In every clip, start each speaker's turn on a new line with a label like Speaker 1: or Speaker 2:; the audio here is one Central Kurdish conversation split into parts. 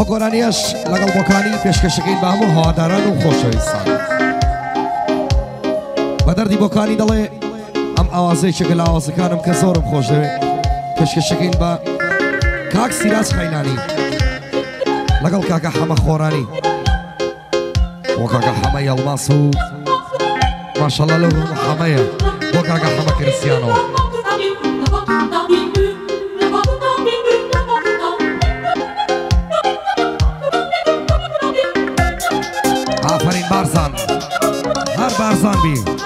Speaker 1: ئەو گۆرانیش لەگەڵ بۆکانی پێشکەشەکەی بە هەموو هواداران و خۆشەویستان بە دەردی بۆکانی دەڵێ ئەم ئاوازەیەکە لە ئاوازەکانم کە زۆرم خۆشەوێ پێشکەشەکەین بە کاک سیراس خەینانی لەگەڵ کاکە حەمە خۆرانی بۆ کاکە حەمە یەڵماس و ماشەڵە لەو حەمەیە بۆ کاکە حەمە کرسیانەوە bien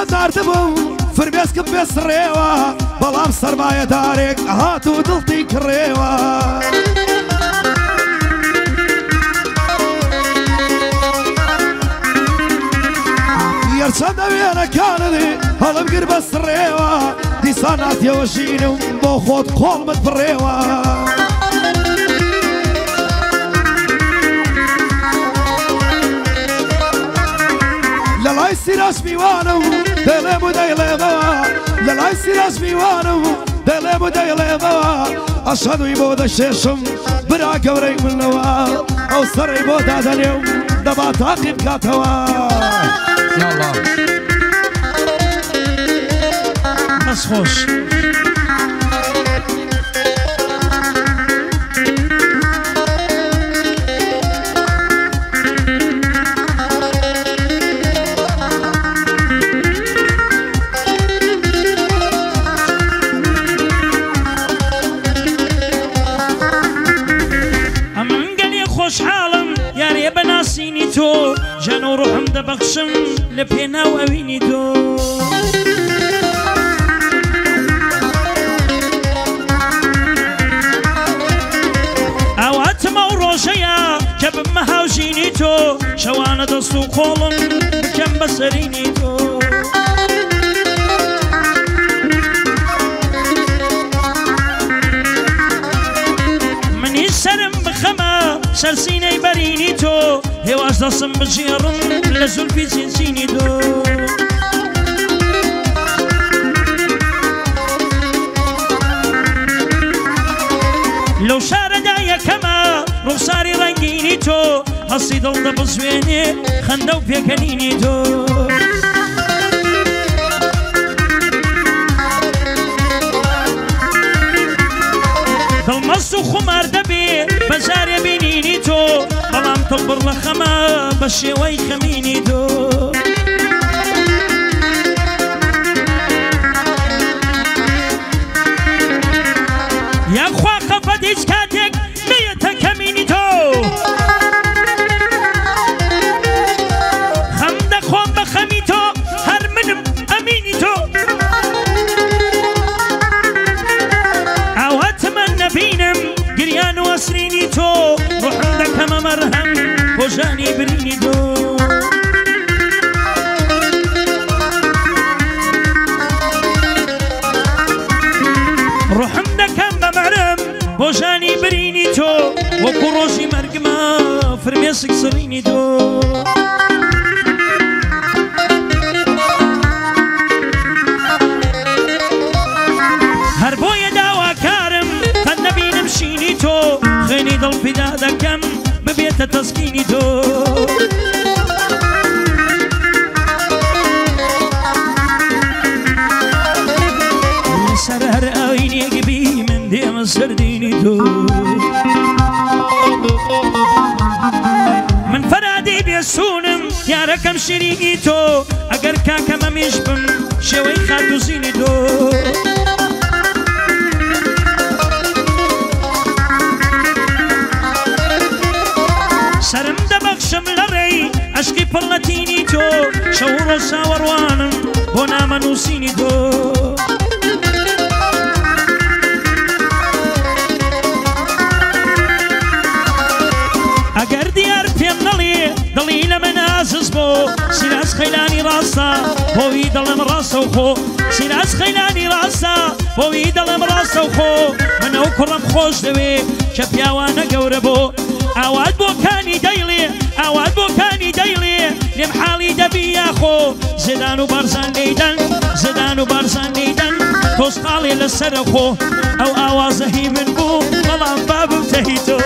Speaker 2: وەدارتە بووم فرمێسکم پێسڕێوە بەڵام سەرمایەدارێک هات و دڵتی کڕێوە. چەندە وێنەکاننی هەڵم گر بەسڕێوە دیسان ناتیەوە ژینم بۆ خۆت قۆڵمت بڕێوە. لەلای سیراش میوانم. Delemo da ilema
Speaker 3: Da lajsi nas
Speaker 2: mivanom Delemo da ilema A šadu i boda šešom Braka vrej mlnova A u starej boda da ljom Da ba takim katova Ja Allah
Speaker 4: Nas hoş دەبەخشم لە پێناو ئەوینی تۆ ئاواتمە و ڕۆژەیە کە بمە هاوژینی تۆ شەوانە دەست و خۆڵم بکەم بەسەرینی تۆ زاسم بجيرن لازول بيتيني دو لو شاردايا كما روساري رنگيني تو هسي دل دبزويني خندو بيكنيني دو سو و مرده بی بەجارێ بینینی تۆ بەڵام تو برلخمه بشه وی بە تو کم ببیت تسکینی تو سر هر آینه که بی من دیم سر دینی تو من فرادی بیسونم یارکم شریگی تو اگر که کممیش بم شوی خاتو زینی تو پڵەتینی تۆ شەوڕۆ ساوەڕوانم بۆ نامە نووسینی تۆ ئەگەر دیار پێم نەڵێ دڵی لە من ئازز بۆ سیراز خەیلانی ڕاستە بۆوی دەڵم ڕاستە و خۆ سیراز خەیلانی ڕاستە بۆوی دەڵم ڕاستە و خۆ منە و کوڕم خۆش دەوێ کە پیاوانە گەورە بۆ ئاوات بۆکانی دەیڵێ ئەوات بۆکانی دەیڵێ لێم حاڵی دەبی یاخۆ زدان و بارزان لەیدەن زدان و بارزان لەیدەن تۆسقاڵێ لەسرە خۆ ئەو ئاوازەهی من بوو بەڵام
Speaker 3: بابم تەهی تۆ.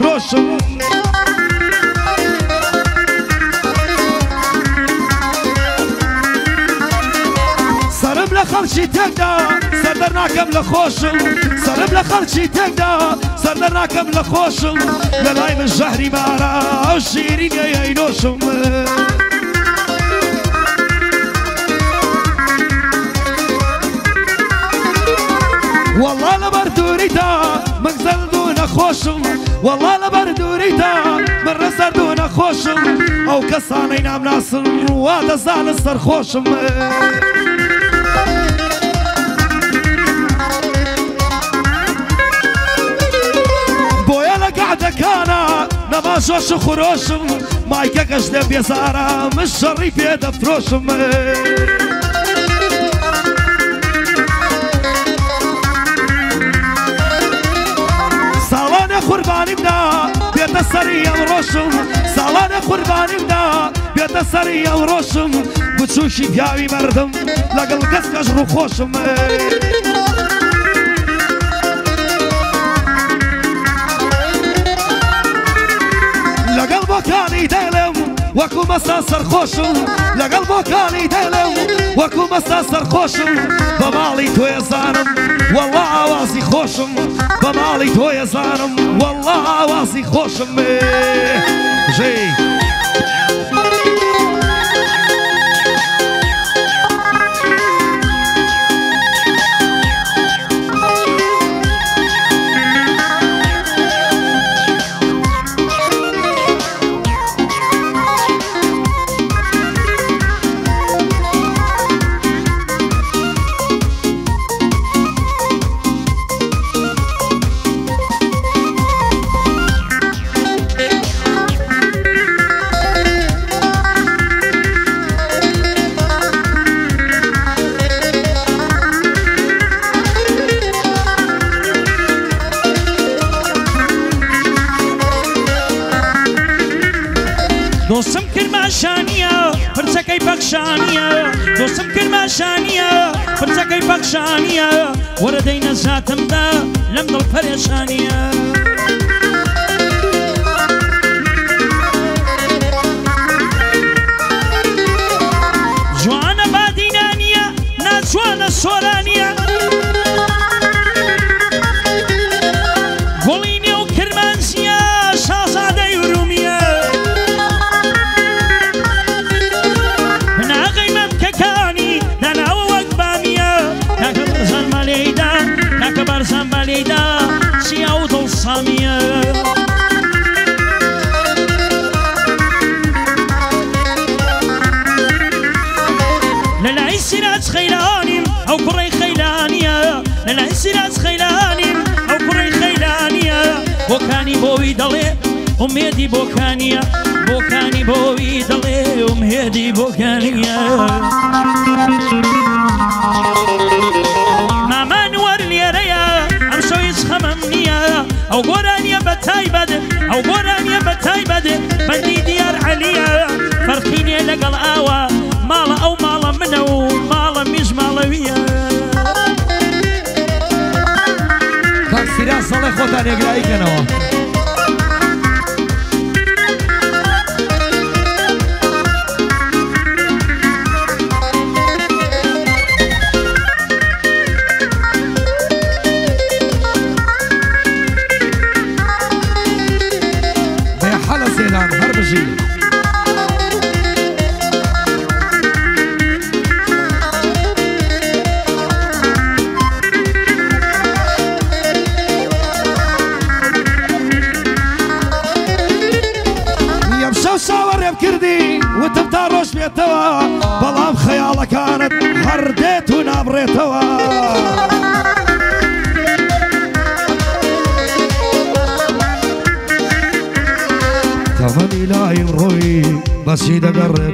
Speaker 2: افرش سرم لخلشی تک دا سر در ناکم لخوشم سرم لخلشی تک دا سر در ناکم لخوشم للایم الجهری بارا شیرین یای نوشم والله لبر مغزل والله من وەڵا لە بەردووریدا بەرە سەردوو نەخۆشم ئەو کەسانەی نامناسن وا دەزانە سەرخۆشم. قعدەکانە نەما شۆش خۆشم مایکەکەش لێ بێزارە من شەڕی پێ دەفرۆشم. قوربانی بدا بێتە سەری ئەم ڕۆشم ساڵانە قوربانی بدا بێتە سەری ئەو ڕۆشم بچوشی پیاوی بەردم لەگەڵ کەس کەش ڕووخۆشم. لەگەڵ بۆکانی دەڵێم وەکو مەستا سەرخۆشم لەگەڵ بۆکانی دەڵێم وەکو مەستا سەرخۆشم بە ماڵی تۆیەزانم وەڵا ئاوازی خۆشم بە ماڵی تۆیەزانم وەڵا ئاوازی خۆشم
Speaker 3: بێ ژەی
Speaker 4: کرماشانە پرچەکەی بەخشانە دۆسم کرماشانە پرچەکەی بەخشانە وەرە دەینە زاتمدا لەم دڵ پەرێشانە. جوانە بادینانە ناچوانە سۆرانە خيلاني أو كري خيلانية ننعش ناس خيلاني أو كري خيلانية بوكاني بوي دلي أميدي بوكانية بوكاني بوي دلي أميدي بوكانية ماما نور ليريا سويس خممنية أو قرانية بتايبد أو قرانية بتايبد بندي ديار عليا فرقيني لقل آوى مالا أو مالا منو María.
Speaker 1: Taxirás, no le negra y que no.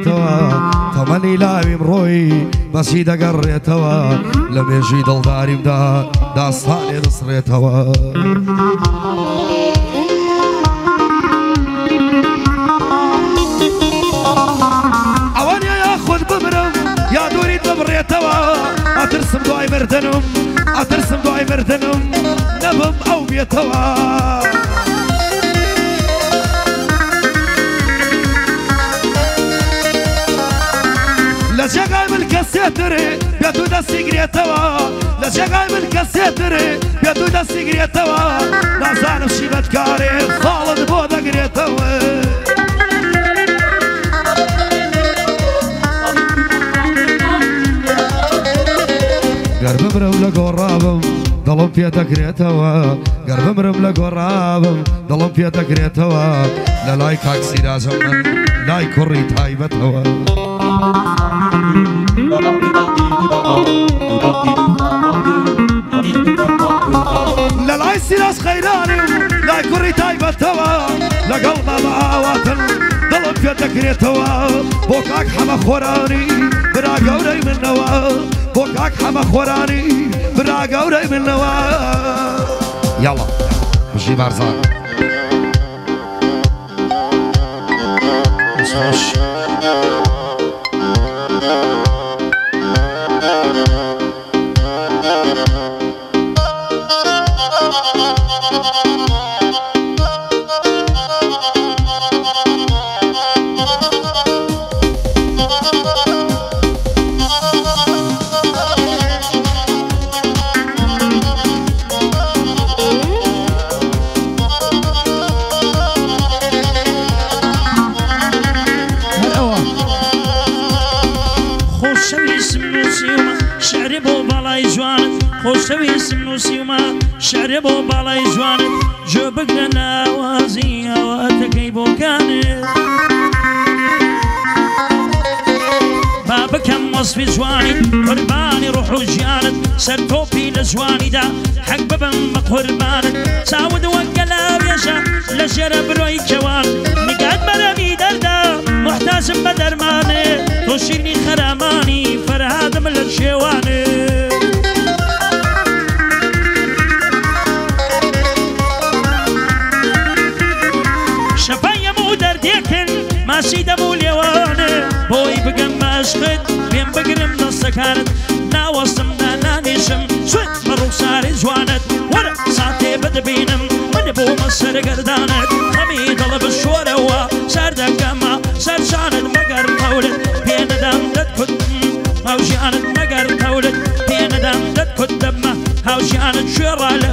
Speaker 1: دەگەڕێتەوە تەمەنی لاویم ڕۆی بەسی دەگەڕێتەوە لە مێژی دڵداریمدا داستانێ دەسڕێتەوە.
Speaker 2: بڕێتەوە ئەترسم دوای مردنم ئەترسم دوای مردنم نەبم ئەو بێتەوە. لە جێگای من کە سێترێ بێت و دەسیگرێتەوە لە جێگای من کە سێترێ بێت و دەسیگرێتەوە نازانم شیبەتکارێ خاڵت بۆ
Speaker 3: دەگرێتەوە
Speaker 1: گەر بمرم لە گۆڕابم دەڵم پێ دەگرێتەوە گەر بمرم لە گۆڕابم دڵم پێ دەگرێتەوە لە لای کاکسیرازم من لای کوڕی تایبەتەوە.
Speaker 2: لە لای سیراس خەیرانی لای کوڕی تایبەتەوە لەگەڵ مەماواتن دڵم پێ دەکرێتەوە بۆ کاک هەمە خۆرانی برا گەورەی منەوە بۆ کاک هەمە خۆرانی
Speaker 3: برا گەورەی
Speaker 2: منەوە
Speaker 1: یاڵە ژی بارزان.
Speaker 3: Smash.
Speaker 4: بگرێ بۆ باڵای جوانت جۆ بگرە ناوازی ئەوەتەکەی بۆکانێت با بکەم وەسفی جوانی قربانی ڕوح و ژیانت سەر تۆپی لە جوانیدا حەق ببم بە قوربانت چاود وەکە لاوێژە لە ژێرە برۆی کەوان نگات بەرەمی دەردا محتاجم بە دەرمانێ تۆ شیرنی خەرامانی فرهادم لە شێوانێ باشی دەبوو لێوانە بۆی بگەم باشقت پێم بگرم دەستەکانت نه نیشم چون بە سر جوانت ساته بد بینم من بۆمە سەرگەردانت ئەمی دڵە بشۆرەوە سەردەکەمە سەرجانت مەگەر قەولت پێنەدام دەتکوت هاوژیانت مەگەر قەولت پێنەدام دەتکوت دەمە هاوژیانت شوێڕە لە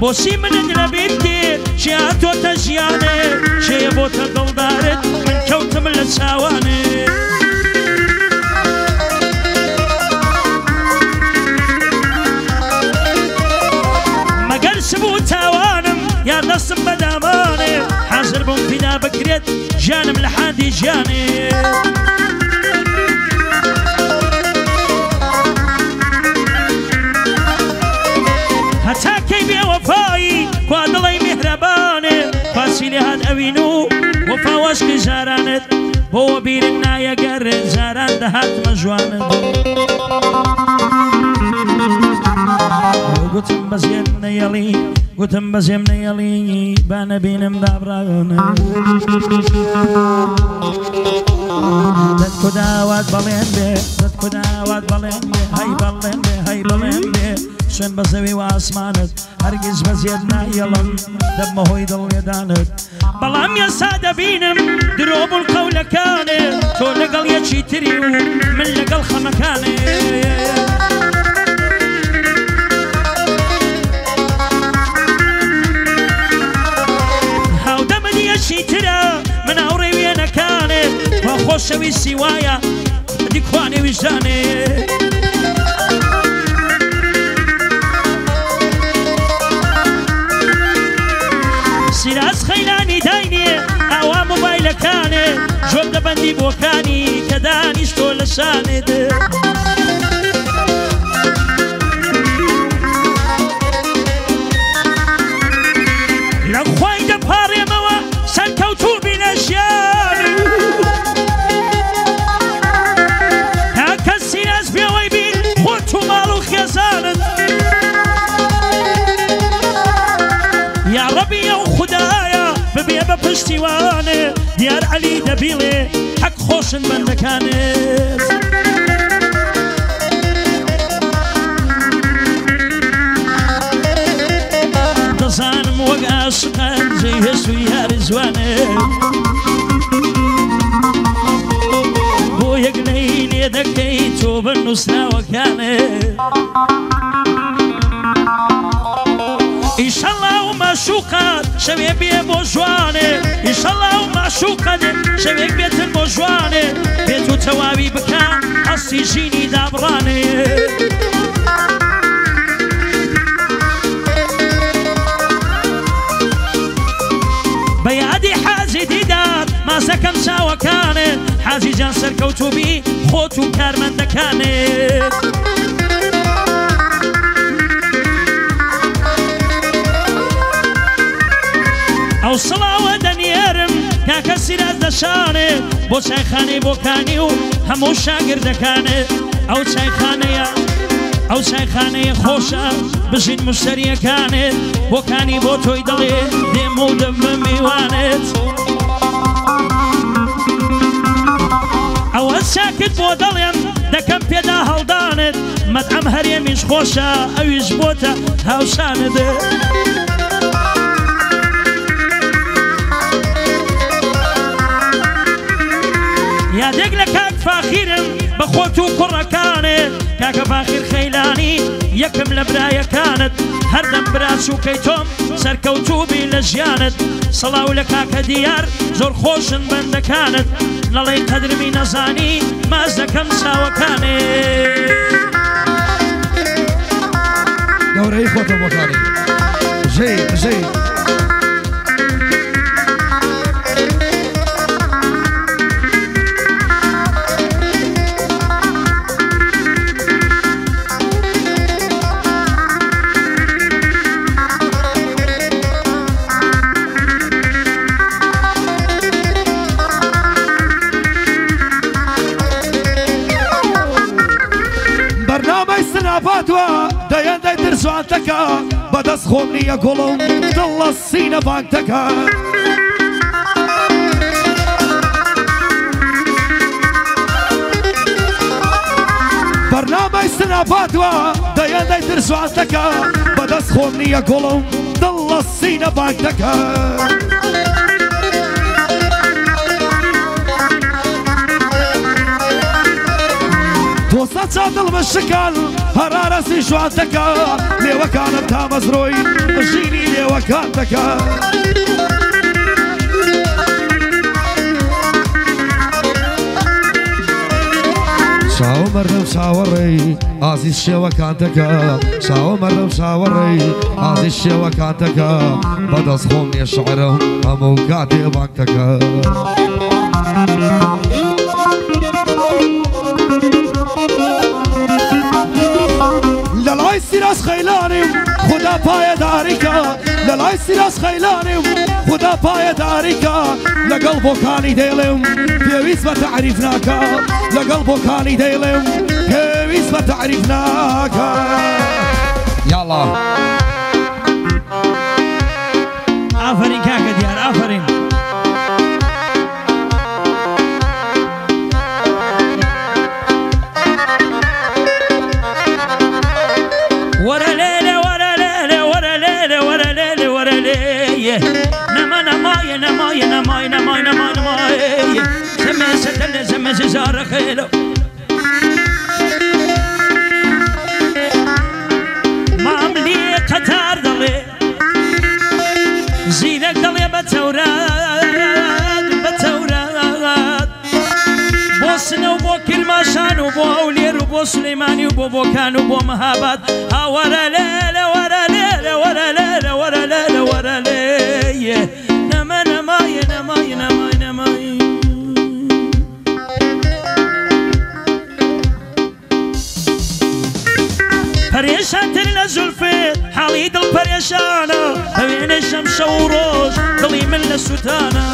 Speaker 4: بۆچی منت لەبێت دێت چیاتۆتە ژیانێ چێە دل دڵدارت من کەوتم لە چاوانێ مەگەر سبوو تاوانم يا دستم بەدامانێ حاضر بوم فينا بکرێت جانم لحادي جاني ئەوین و وەفاوەشکی ژارانت بۆوە بیرم نایەگەڕێ جاران دەهاتمە ژوانت گوتم بەزیێت نەیەڵی گوتم بەزیێم نەیەڵی بانەبینم دابراونە. دەست خداوات بەڵێن بێ دەست خداوات بەڵێن بێ هەی بەڵێن بێ هەی بڵێن بێ شن بە زەوی و ئاسمانت هەرگیز بەزیێت نایەڵم دەبمە هۆی دڵێدانت بەڵام یاسا دەبینم درۆبوون قەولەکانێ تۆ لەگەڵ یەکی تری و من لەگەڵ خەمەکانێ. چیترە من ئەو ڕێویەنەکانێت خۆشەوی سیوایە دیکوانێوی ژانێ سیراز خەیلانی داینێ ئاوا مۆبایلەکانێ جۆم دەبەندی بۆکانی کە دانیشتۆ لە شانێ دێ. پشتیوانه دیار علی دەبیڵێ حەک خۆشن بەندەکانێ دەزانم وەک عاشقان جێی هەسووی یاری جوانێ بۆ یەکنەی لێ دەکەی تۆ و کانه ایشالله معشوقات شەوێ بێ بۆ ژوانێ ئیشەڵا و معشوقەت شەوێک بێتن بۆ ژوانێ بێت و تەواوی بکە ئەستی ژینی دابڕانێ بەیادی حاجی دیدار ماسەکەم چاوەکانێ حاجی جان سەرکەوتوبی خۆت و کارمەندەکانێت. سڵاوە دەنیێرم کاکە سیراز دەشانێ بۆ چایخانەی بۆکانی و هەموو شاگردەکانێت ئەو چایخانەیە ئەو چایخانەیە خۆشە بژین مشتریەکانێت بۆکانی بۆ تۆی دەڵێ دێم و دەمە میوانێت ئەوە چاکت بۆ دەڵێم دەکەم پێدا هەڵدانت مەتەم هەرێمیش خۆشە ئەویش بۆتە هاوشانە دێت. نادێک لە کات فاخیرم بەخۆت و کوڕەکانێ کاکە فاخیر خەیلانی یەکم لە برایەکانت هەردەم براس و کەی تۆم سەرکەوتوبی لە ژیانت سەڵاو لە کاکە دیار زۆر خۆشن بەندەکانت لەڵێ قەدرمی نەزانی ماز دەکەم چاوەکانێ
Speaker 1: گەورەی خۆتە بۆکانی ژەی ژەی
Speaker 2: هەپاتوە دەیەندای تر سوانتەکە بەدەست خۆم نییە گوڵم دڵ لە سینە بانکتەکە. بەرنامای سناپاتوە دەیەندای تر سوانتەکە بەدەست خۆم نییە گوڵم دڵ لە سینە بانکتەکە. سە چادڵ بە شکال هەرارەسی شوان دەکە لێوەکانم تا مەزرۆی ژینی لێوەکان
Speaker 1: دەکە. چاوە مەردەم چاوەڕێی ئازی شێوەکان دەکە چاوە مەردەم چاوەڕێی ئازی شێوەکان دەکە بەدەست خۆم نێ شعرە هەموو کاتێ بانک دەکە.
Speaker 2: سیراس خیلانیم خدا پایداری که لەلای سیراس خەیلانێم خدا پای پایەداریکە لەگەڵ بۆکانی دەیڵێم پێویست بە تعریف ناکە لەگەڵ بۆکانی دەیڵێم پێویست بە تعریف
Speaker 4: ناکە یاڵە. مشجار خيلو ماملي قطار دلي زينك دلي بتوراد بتوراد بوسنا وبو و بو أولير و بو سليماني و وبو بوكان بو مهابات ها ورا ليلة ورا ليلة ورا ليلة ورا ليلة ورا ليلة بريشان تلنا زلفي حالي دل بريشانا بين الشمس وروج ضلي من السوتانا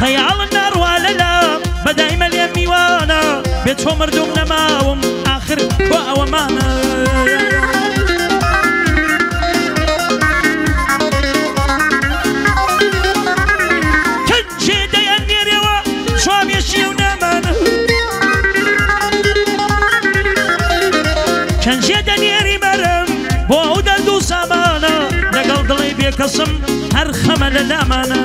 Speaker 4: خيال النار لا بدايما اليمي وانا بيتهم مردوم نماهم اخر بقى ومانا کەسم هەر خەمە لە لامانە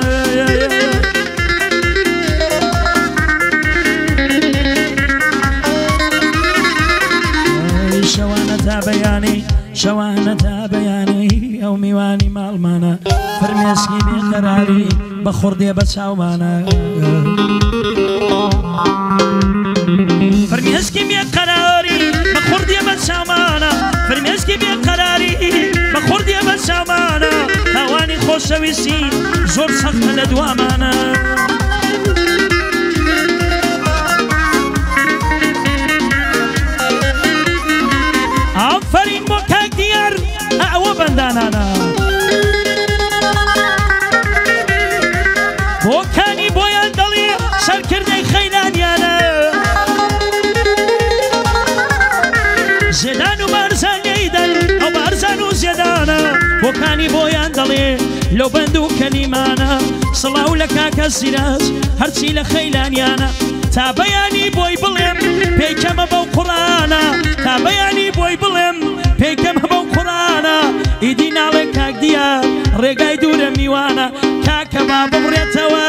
Speaker 4: شەوانە تا بەیانی شەوانە تا بەیانی ئەو میوانی ماڵمانە فرمێسکی بێ قەراری بە خوردێ بە چاومانە. شەوی سی زۆر سەختە لە دوامانە ئافرین بۆ کاک دیار ئەوە بەندانانە بۆکانی بۆیان دەڵێ سەرکردەی خەینانیانە زێدان و بارزان لێدەن ئەو بارزان و زێدانە بۆکانی بۆیان دەڵێ لەو بند و کەلیمانە سڵاو لە کاکە سیراز هەرچی لە خەیلانیانە تا بەیانی بۆی بڵێم پێیکەمە بەو قڕانە تا بەیانی بۆی بڵێم پێیکەمە بەو قڕانە ئیدی ناڵێک کاک دیار ڕێگای دوورە میوانە کاکە با بڕێتەوەە